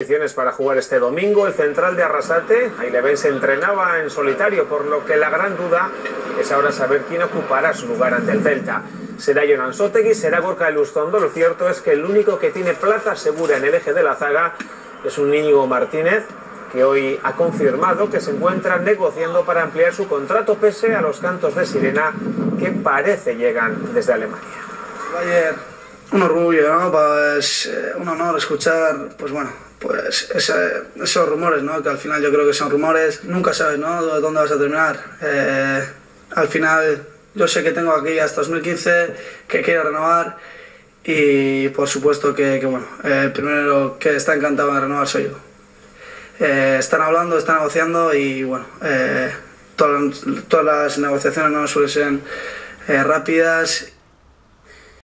Condiciones para jugar este domingo, el central de Arrasate, Aileven se entrenaba en solitario, por lo que la gran duda es ahora saber quién ocupará su lugar ante el Celta. Será Jonan Sotegui, será Gorka Elustondo, lo cierto es que el único que tiene plaza segura en el eje de la zaga es un Íñigo Martínez, que hoy ha confirmado que se encuentra negociando para ampliar su contrato pese a los cantos de sirena que parece llegan desde Alemania. Un orgullo, ¿no? Pues eh, un honor escuchar, pues bueno, pues ese- esos rumores, ¿no? Que al final yo creo que son rumores. Nunca sabes, ¿no? Dónde vas a terminar. Eh, al final yo sé que tengo aquí hasta 2015, que quiero renovar y por supuesto que, bueno, el primero que está encantado de renovar soy yo. Eh, están hablando, están negociando y bueno, eh, todas, todas las negociaciones no suelen ser rápidas